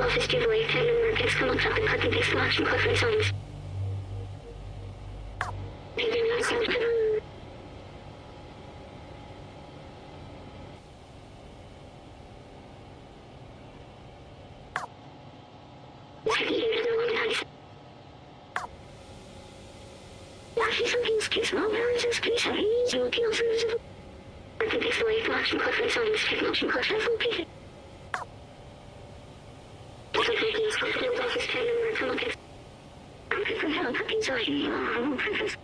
office to avoid family members come on top and cut the base watch and cover signs. They. Small balances, please, I use your appeals. I think it's the way to action cliff, I saw this technology cliff, I will be here. それは。